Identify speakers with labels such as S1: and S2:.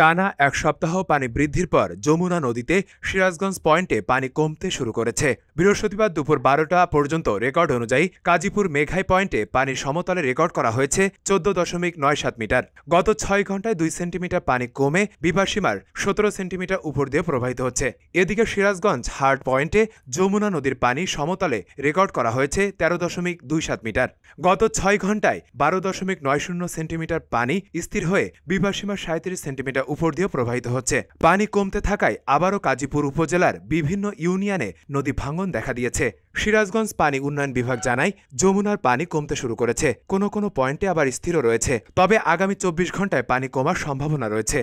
S1: টানা এক সপ্তাহ পানি বৃদ্ধির পর যমুনা নদীতে সিরাজগঞ্জ পয়েন্টে পানি কমতে শুরু করেছে। বৃহস্পতিবার দুপুর বারোটা পর্যন্ত রেকর্ড অনুযায়ী কাজীপুর মেঘাই পয়েন্টে পানির সমতলে রেকর্ড করা হয়েছে চোদ্দ দশমিক নয় সাত মিটার। গত ছয় ঘন্টায় দুই সেন্টিমিটার পানি কমে বিভাসীমার সতেরো সেন্টিমিটার উপর দিয়ে প্রবাহিত হচ্ছে। এদিকে সিরাজগঞ্জ হার্ড পয়েন্টে যমুনা নদীর পানি সমতলে রেকর্ড করা হয়েছে তেরো দশমিক দুই সাত মিটার। গত ছয় ঘন্টায় বারো দশমিক নয় শূন্য সেন্টিমিটার পানি স্থির হয়ে বিভাসীমার সাঁত্রিশ সেন্টিমিটার উপর দিয়ে প্রবাহিত হচ্ছে। পানি কমতে থাকায় আবারও কাজীপুর উপজেলার বিভিন্ন ইউনিয়নে নদী ভাঙন দেখা দিয়েছে। সিরাজগঞ্জ পানি উন্নয়ন বিভাগ জানায়, যমুনার পানি কমতে শুরু করেছে। কোনো কোনো পয়েন্টে আবার স্থিরও রয়েছে। তবে আগামী চব্বিশ ঘন্টায় পানি কমার সম্ভাবনা রয়েছে।